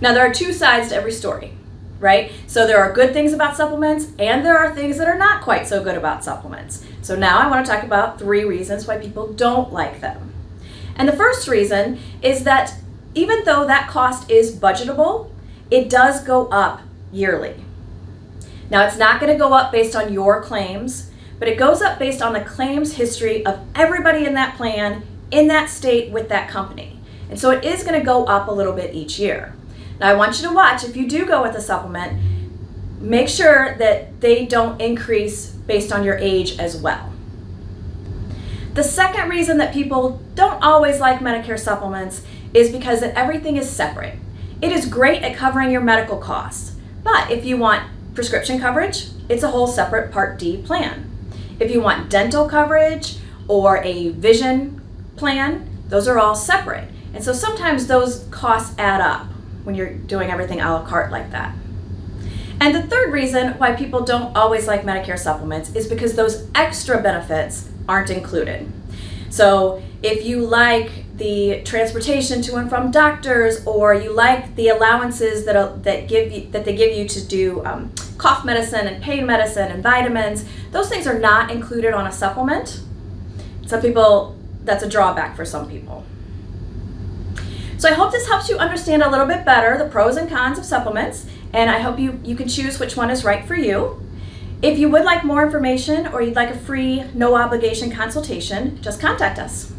Now, there are two sides to every story, right? So, there are good things about supplements, and there are things that are not quite so good about supplements. So, now I want to talk about three reasons why people don't like them. And the first reason is that even though that cost is budgetable, it does go up yearly. Now, it's not going to go up based on your claims, but it goes up based on the claims history of everybody in that plan in that state with that company. And so it is going to go up a little bit each year. Now, I want you to watch if you do go with a supplement, make sure that they don't increase based on your age as well. The second reason that people don't always like Medicare supplements is because that everything is separate. It is great at covering your medical costs, but if you want prescription coverage, it's a whole separate Part D plan. If you want dental coverage or a vision plan, those are all separate. And so sometimes those costs add up when you're doing everything a la carte like that. And the third reason why people don't always like Medicare supplements is because those extra benefits aren't included. So if you like the transportation to and from doctors, or you like the allowances that uh, that give you that they give you to do um, cough medicine and pain medicine and vitamins, those things are not included on a supplement. Some people that's a drawback for some people. So I hope this helps you understand a little bit better the pros and cons of supplements, and I hope you, you can choose which one is right for you. If you would like more information or you'd like a free, no obligation consultation, just contact us.